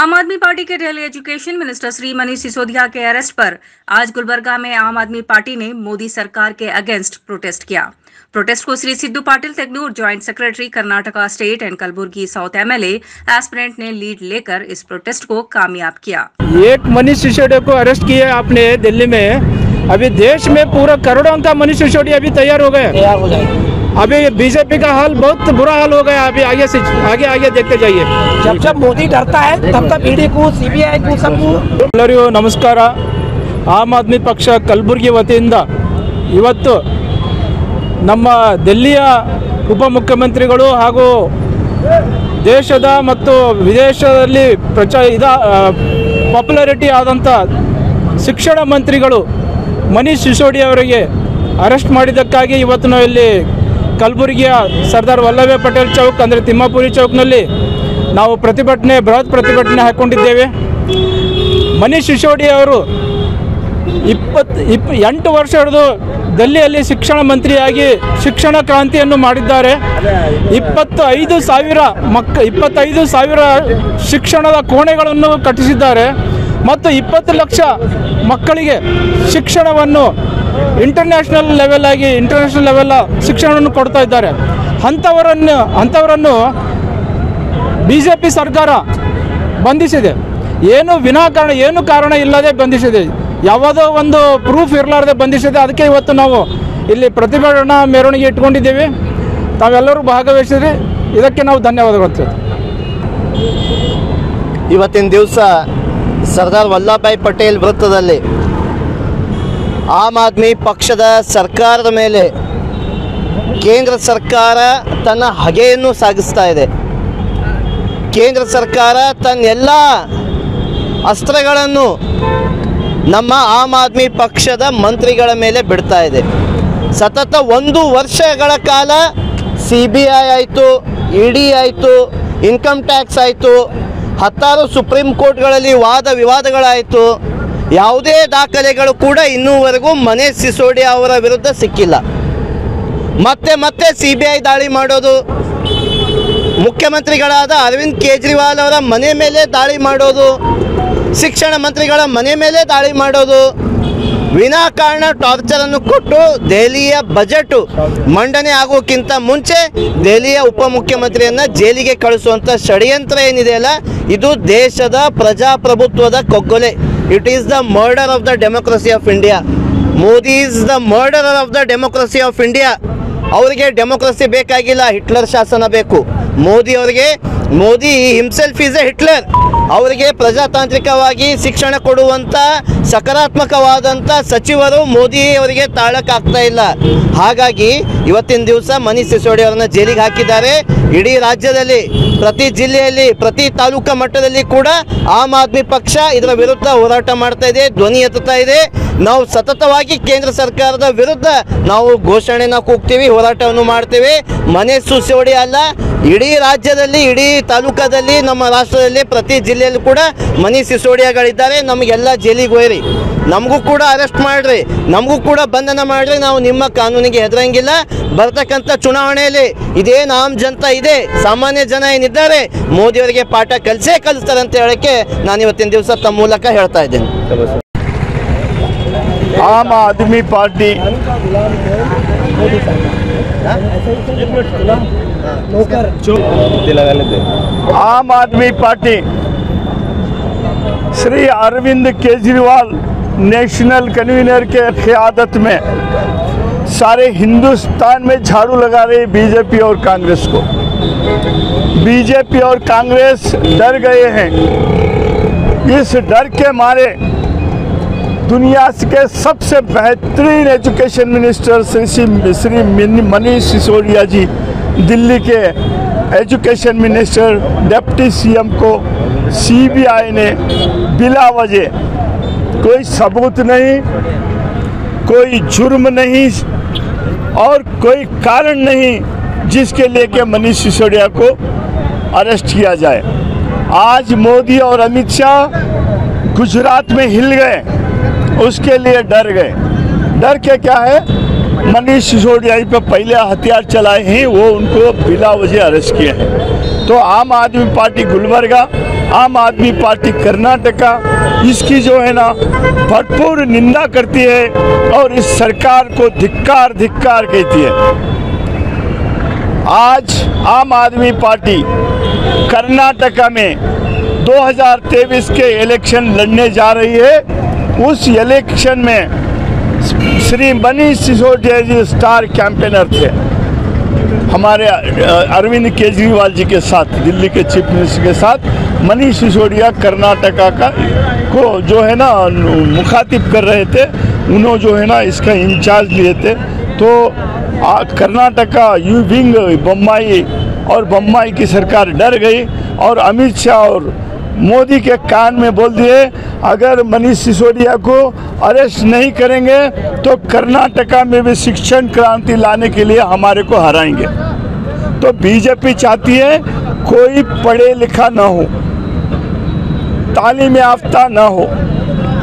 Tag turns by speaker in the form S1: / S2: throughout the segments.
S1: आम आदमी पार्टी के Delhi education minister Shri Manish Sisodia के अरेस्ट पर आज गुलबर्गा में आम आदमी पार्टी ने मोदी सरकार के अगेंस्ट प्रोटेस्ट किया। प्रोटेस्ट को Shri Siddhu Patil Tegnur joint secretary Karnataka state and Kalaburagi south MLA aspirant ने लीड लेकर इस प्रोटेस्ट को कामयाब किया।
S2: एक मनीष सिसोदिया को अरेस्ट किया आपने दिल्ली में। अभी देश में पूरा करोड़ों का मनीष सिसोदिया अभी तैयार हो गए।
S3: तैयार हो जाएगी।
S2: अभी बीजेपी का हाल बहुत बुरा हाल हो गया अभी आगे से आगे आगे देखते जाइए
S3: जब जब मोदी डरता है तब तक ईडी को सीबीआई को सबको
S2: ಎಲ್ಲರಿಗೂ ನಮಸ್ಕಾರ ಆಮ್ ಆದ್ಮಿ ಪಕ್ಷ ಕಲಬುರಗಿ ವತಿಯಿಂದ ಇವತ್ತು ನಮ್ಮ ದೆಲ್ಲಿಯ ಉಪಮುಖ್ಯಮಂತ್ರಿಗಳು ಹಾಗೂ ದೇಶದ ಮತ್ತು ವಿದೇಶದಲ್ಲಿ ಪ್ರಚ ಇದ ಪಾಪ್ಯುಲಾರಿಟಿ ಆದಂಥ ಶಿಕ್ಷಣ ಮಂತ್ರಿಗಳು ಮನೀಶ್ ಸಿಸೋಡಿ ಅವರಿಗೆ ಅರೆಸ್ಟ್ ಮಾಡಿದ್ದಕ್ಕಾಗಿ ಇವತ್ತು ನಾವು ಇಲ್ಲಿ ಕಲಬುರಗಿಯ ಸರ್ದಾರ್ ವಲ್ಲಭಾಯ್ ಪಟೇಲ್ ಚೌಕ್, ಅಂದರೆ ತಿಮ್ಮಾಪುರಿ ಚೌಕ್ನಲ್ಲಿ ನಾವು ಪ್ರತಿಭಟನೆ, ಬೃಹತ್ ಪ್ರತಿಭಟನೆ ಹಾಕ್ಕೊಂಡಿದ್ದೇವೆ ಮನೀಶ್ ಸಿಸೋಡಿ ಅವರು ಇಪ್ಪತ್ತು ಇಪ್ ಎಂಟು ವರ್ಷ ಹಿಡಿದು ದೆಲ್ಲಿಯಲ್ಲಿ ಶಿಕ್ಷಣ ಮಂತ್ರಿಯಾಗಿ ಶಿಕ್ಷಣ ಕ್ರಾಂತಿಯನ್ನು ಮಾಡಿದ್ದಾರೆ. ಇಪ್ಪತ್ತು ಐದು ಸಾವಿರ ಮಕ್ಕ ಇಪ್ಪತ್ತೈದು ಸಾವಿರ ಶಿಕ್ಷಣದ ಕೋಣೆಗಳನ್ನು ಕಟ್ಟಿಸಿದ್ದಾರೆ. ಮತ್ತು ಇಪ್ಪತ್ತು ಲಕ್ಷ ಮಕ್ಕಳಿಗೆ ಶಿಕ್ಷಣವನ್ನು ಇಂಟರ್ನ್ಯಾಷನಲ್ ಲೆವೆಲ್ ಆಗಿ ಇಂಟರ್ನ್ಯಾಷನಲ್ ಲೆವೆಲ್ ಶಿಕ್ಷಣವನ್ನು ಕೊಡ್ತಾ ಇದ್ದಾರೆ. ಅಂಥವರನ್ನು ಅಂಥವರನ್ನು ಬಿ ಜೆ ಪಿ ಸರ್ಕಾರ ಬಂಧಿಸಿದೆ. ಏನು ವಿನಾಕಾರಣ, ಏನು ಕಾರಣ ಇಲ್ಲದೆ ಬಂಧಿಸಿದೆ. ಯಾವುದೋ ಒಂದು ಪ್ರೂಫ್ ಇರಲಾರ್ದೆ ಬಂಧಿಸಿದೆ. ಅದಕ್ಕೆ ಇವತ್ತು ನಾವು ಇಲ್ಲಿ ಪ್ರತಿಭಟನಾ ಮೆರವಣಿಗೆ ಇಟ್ಕೊಂಡಿದ್ದೀವಿ. ತಾವೆಲ್ಲರೂ ಭಾಗವಹಿಸಿದ್ರಿ. ಇದಕ್ಕೆ ನಾವು ಧನ್ಯವಾದಗಳು.
S4: ಇವತ್ತಿನ ದಿವಸ ಸರ್ದಾರ್ ವಲ್ಲಭಾಯಿ ಪಟೇಲ್ ವೃತ್ತದಲ್ಲಿ ಆಮ್ ಆದ್ಮಿ ಪಕ್ಷದ ಸರ್ಕಾರದ ಮೇಲೆ ಕೇಂದ್ರ ಸರ್ಕಾರ ತನ್ನ ಹಗೆಯನ್ನು ಸಾಗಿಸ್ತಾ ಇದೆ. ಕೇಂದ್ರ ಸರ್ಕಾರ ತನ್ನೆಲ್ಲ ಅಸ್ತ್ರಗಳನ್ನು ನಮ್ಮ ಆಮ್ ಆದ್ಮಿ ಪಕ್ಷದ ಮಂತ್ರಿಗಳ ಮೇಲೆ ಬಿಡ್ತಾ ಇದೆ. ಸತತ ಒಂದು ವರ್ಷಗಳ ಕಾಲ ಸಿ ಬಿ ಐ ಆಯಿತು, ಇ ಡಿ ಆಯಿತು, ಇನ್ಕಮ್ ಟ್ಯಾಕ್ಸ್ ಆಯಿತು, ಹತ್ತಾರು ಸುಪ್ರೀಂ ಕೋರ್ಟ್ಗಳಲ್ಲಿ ವಾದ ವಿವಾದಗಳಾಯಿತು ಯಾವುದೇ ದಾಖಲೆಗಳು ಕೂಡ ಇನ್ನೂವರೆಗೂ ಮನೆ ಸಿಸೋಡಿಯಾ ಅವರ ವಿರುದ್ಧ ಸಿಕ್ಕಿಲ್ಲ. ಮತ್ತೆ ಮತ್ತೆ ಸಿ ಬಿ ಐ ದಾಳಿ ಮಾಡೋದು, ಮುಖ್ಯಮಂತ್ರಿಗಳಾದ ಅರವಿಂದ್ ಕೇಜ್ರಿವಾಲ್ ಅವರ ಮನೆ ಮೇಲೆ ದಾಳಿ ಮಾಡೋದು, ಶಿಕ್ಷಣ ಮಂತ್ರಿಗಳ ಮನೆ ಮೇಲೆ ದಾಳಿ ಮಾಡೋದು, ವಿನಾಕಾರಣ ಟಾರ್ಚರ್ ಅನ್ನು ಕೊಟ್ಟು ದೆಹಲಿಯ ಬಜೆಟ್ ಮಂಡನೆ ಆಗೋಕ್ಕಿಂತ ಮುಂಚೆ ದೆಹಲಿಯ ಉಪಮುಖ್ಯಮಂತ್ರಿಯನ್ನು ಜೈಲಿಗೆ ಕಳಿಸುವಂತ ಷಡ್ಯಂತ್ರ ಏನಿದೆಯಲ್ಲ ಇದು ದೇಶದ ಪ್ರಜಾಪ್ರಭುತ್ವದ ಕೊಗ್ಗೊಲೆ. It is the murder of the democracy of India Modi is the murder of the democracy of India ಅವರಿಗೆ ಡೆಮೋಕ್ರಸಿ ಬೇಕಾಗಿಲ್ಲ ಹಿಟ್ಲರ್ ಶಾಸನ ಬೇಕು. ಮೋದಿ ಅವರಿಗೆ Modi himself is a Hitler ಅವರಿಗೆ ಪ್ರಜಾತಾಂತ್ರಿಕವಾಗಿ ಶಿಕ್ಷಣ ಕೊಡುವಂತ ಸಕಾರಾತ್ಮಕವಾದಂಥ ಸಚಿವರು ಮೋದಿ ಅವರಿಗೆ ತಾಳಕ್ಕಾಗ್ತಾ ಇಲ್ಲ. ಹಾಗಾಗಿ ಇವತ್ತಿನ ದಿವಸ ಮನೀಶ್ ಸಿಸೋಡಿ ಅವರನ್ನ ಜೈಲಿಗೆ ಹಾಕಿದ್ದಾರೆ. ಇಡೀ ರಾಜ್ಯದಲ್ಲಿ, ಪ್ರತಿ ಜಿಲ್ಲೆಯಲ್ಲಿ, ಪ್ರತಿ ತಾಲೂಕಾ ಮಟ್ಟದಲ್ಲಿ ಕೂಡ ಆಮ್ ಆದ್ಮಿ ಪಕ್ಷ ಇದರ ವಿರುದ್ಧ ಹೋರಾಟ ಮಾಡ್ತಾ ಇದೆ, ಧ್ವನಿ ಎತ್ತುತ್ತಾ ಇದೆ. ನಾವು ಸತತವಾಗಿ ಕೇಂದ್ರ ಸರ್ಕಾರದ ವಿರುದ್ಧ ನಾವು ಘೋಷಣೆನ ಕೂಗ್ತೀವಿ, ಹೋರಾಟವನ್ನು ಮಾಡ್ತೇವೆ. ಮನೆ ಸಿಸೋಡಿ ಅಲ್ಲ ಇಡೀ ರಾಜ್ಯದಲ್ಲಿ, ಇಡೀ ತಾಲೂಕದಲ್ಲಿ ನಮ್ಮ ರಾಷ್ಟ್ರದಲ್ಲಿ, ಪ್ರತಿ ಜಿಲ್ಲೆಯಲ್ಲೂ ಕೂಡ ಮನಿ ಸಿಸೋಡಿಯಾಗಳಿದ್ದಾರೆ. ನಮಗೆಲ್ಲ ಜೈಲಿಗೆ ಹೋಯ್ರಿ. ನಮಗೂ ಕೂಡ ಅರೆಸ್ಟ್ ಮಾಡಿರಿ. ನಮಗೂ ಕೂಡ ಬಂಧನ ಮಾಡಿರಿ. ನಾವು ನಿಮ್ಮ ಕಾನೂನಿಗೆ ಹೆದರಂಗಿಲ್ಲ. ಬರ್ತಕ್ಕಂಥ ಚುನಾವಣೆಯಲ್ಲಿ ಇದೇ ಆಮ್ ಜನತ ಇದೆ. ಸಾಮಾನ್ಯ ಜನ ಏನಿದ್ದಾರೆ, ಮೋದಿಯವರಿಗೆ ಪಾಠ ಕಲಿಸೇ ಕಲಿಸ್ತಾರೆ ಅಂತ ಹೇಳಕ್ಕೆ ನಾನು ಇವತ್ತಿನ ದಿವಸ ತಮ್ಮ ಮೂಲಕ ಹೇಳ್ತಾ ಇದ್ದೇನೆ.
S5: Aam Aadmi party. Aam Aadmi party, Shri Arvind Kejriwal national convener के क़्यादत में सारे हिंदुस्तान में झाड़ू लगा रही बीजेपी और कांग्रेस को। बीजेपी और कांग्रेस डर गए हैं। इस डर के मारे दुनिया के सबसे बेहतरीन एजुकेशन मिनिस्टर श्री श्री मनीष सिसोदिया जी, दिल्ली के एजुकेशन मिनिस्टर, डिप्टी सीएम को सीबीआई ने बिला वजह कोई सबूत नहीं, कोई जुर्म नहीं, और कोई कारण नहीं जिसके लेके मनीष सिसोदिया को अरेस्ट किया जाए। आज मोदी और अमित शाह गुजरात में हिल गए। उसके लिए डर गए। डर के क्या है? मनीष सिसोदिया पे पहले हथियार चलाए हैं, वो उनको बिला वजह अरेस्ट किए हैं। तो आम आदमी पार्टी गुलबर्गा आम आदमी पार्टी कर्नाटका, इसकी जो है ना, भरपूर निंदा करती है और इस सरकार को धिक्कार धिक्कार कहती है। आज आम आदमी पार्टी कर्नाटका में 2023 के इलेक्शन लड़ने जा रही है। उस इलेक्शन में श्री मनीष सिसोदिया जी स्टार कैंपेनर थे। हमारे अरविंद केजरीवाल जी के साथ, दिल्ली के चीफ मिनिस्टर के साथ, मनीष सिसोदिया कर्नाटका का, को जो है ना, मुखातिब कर रहे थे उन्होंने जो है ना, इसका इंचार्ज लिए थे। तो कर्नाटका यू विंग बम्बई और बम्बई की सरकार डर गई और अमित शाह और मोदी के कान में बोल दिए, अगर मनीष सिसोदिया को अरेस्ट नहीं करेंगे तो कर्नाटका में भी शिक्षण क्रांति लाने के लिए हमारे को हराएँगे। तो बीजेपी चाहती है कोई पढ़े लिखा ना हो, तालीम याफ्ता ना हो।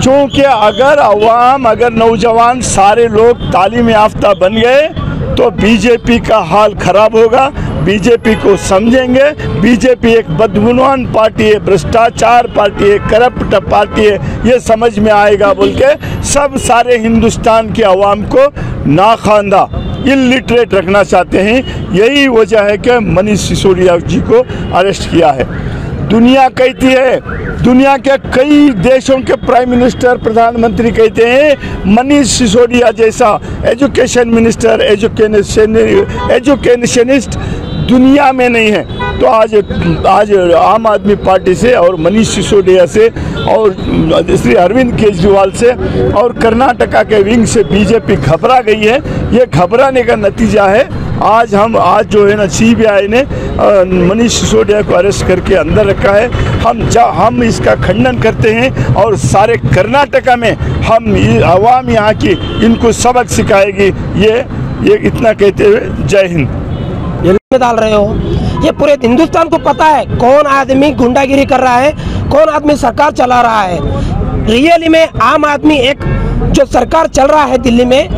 S5: क्योंकि अगर अवाम अगर नौजवान सारे लोग तालीम याफ्ता बन गए तो बीजेपी का हाल खराब होगा। बीजेपी को समझेंगे। बीजेपी एक बदगुमान पार्टी है, भ्रष्टाचार पार्टी है, करप्ट पार्टी है, ये समझ में आएगा बोल के सब सारे हिंदुस्तान के अवाम को नाखानदा इलिटरेट रखना चाहते हैं। यही वजह है कि मनीष सिसोदिया जी को अरेस्ट किया है। दुनिया कहती है, दुनिया के कई देशों के प्राइम मिनिस्टर प्रधानमंत्री कहते हैं, मनीष सिसोदिया जैसा एजुकेशन मिनिस्टर एजुकेशन एजुकेशनिस्ट दुनिया में नहीं है। तो आज आज आम आदमी पार्टी से और मनीष सिसोदिया से और श्री अरविंद केजरीवाल से और कर्नाटका के विंग से बीजेपी घबरा गई है। ये घबराने का नतीजा है। आज हम, आज जो है ना सीबीआई ने मनीष सिसोदिया को अरेस्ट करके अंदर रखा है। हम जा, हम इसका खंडन करते हैं और सारे कर्नाटका में हम आवाम यहाँ की इनको सबक सिखाएगी। ये ये इतना कहते हुए जय हिंद।
S3: में डाल रहे हो? ये पूरे हिंदुस्तान को पता है कौन आदमी गुंडागिरी कर रहा है, कौन आदमी सरकार चला रहा है। रियली में आम आदमी एक जो सरकार चल रहा है दिल्ली में,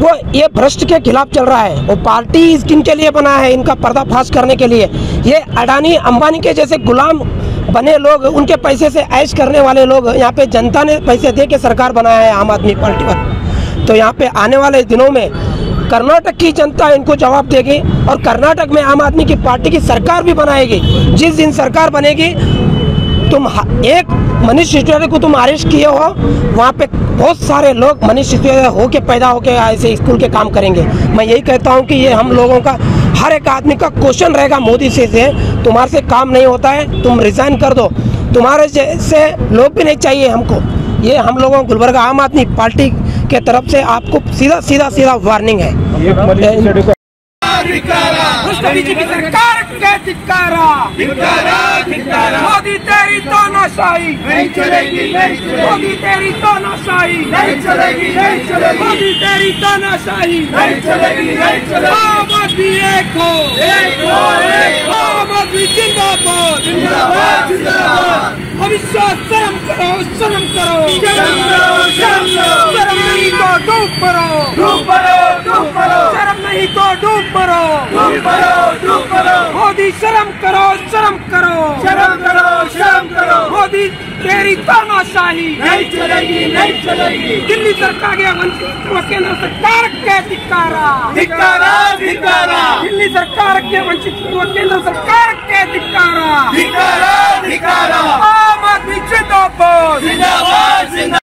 S3: वो ये भ्रष्ट के खिलाफ चल रहा है। वो पार्टी किन लिए बना है, इनका पर्दाफाश करने के लिए। ये अडानी अंबानी के जैसे गुलाम बने लोग, उनके पैसे से ऐश करने वाले लोग, यहाँ पे जनता ने पैसे दे के सरकार बनाया है आम आदमी पार्टी पर। तो यहाँ पे आने वाले दिनों में कर्नाटक की जनता इनको जवाब देगी और कर्नाटक में आम आदमी की पार्टी की सरकार भी बनाएगी। जिस दिन सरकार बनेगी तुम एक मनीष सिसोदिया को तुम अरेस्ट किए हो वहाँ पे बहुत सारे लोग मनीष सिसोदिया होके पैदा होके ऐसे स्कूल के काम करेंगे। मैं यही कहता हूँ कि ये हम लोगों का हर एक आदमी का क्वेश्चन रहेगा मोदी से, से। तुम्हारे से काम नहीं होता है तुम रिजाइन कर दो। तुम्हारे जैसे लोग भी नहीं चाहिए हमको। ये हम लोगों गुलबर्गा आम आदमी पार्टी के तरफ़ से आपको सीधा सीधा सीधा वार्निंग है।
S6: मोदी तेरी तानाशाही नहीं नहीं चलेगी। मोदी तेरी तानाशाही नहीं चलेगी नहीं चलेगी। मोदी तेरी तानाशाही नहीं चलेगी नहीं चलेगी। आम आदमी एक हो। एक हो एक हो। आदमी जिंदाबाद। जिंदाबाद जिंदाबाद। अविश्वास शर्म करो शर्म करो शर्म करो। शर्म करो शर्म नहीं तो डूब मरो डूब मरो डूब मरो शर्म नहीं तो डूब मरो डूब मरो डूब मरो मोदी शर्म करो शर्म करो शर्म करो शर्म करो मोदी तेरी तानाशाही नहीं चलेगी नहीं चलेगी दिल्ली सरकार के केंद्र सरकार के धिक्कारा धिक्कारा ಧಿಕ್ಕಾರ. ಇಲ್ಲಿ ಸರ್ಕಾರಕ್ಕೆ ವಂಚಿಸಿರುವ ಕೇಂದ್ರ ಸರ್ಕಾರಕ್ಕೆ ಧಿಕ್ಕಾರ. ಧಿಕ್ಕಾರ ಧಿಕ್ಕಾರ. ಆಮ್ ಆದ್ಮಿ ಜಿಂದಾಬಾದ್. ಜಿಂದಾಬಾದ್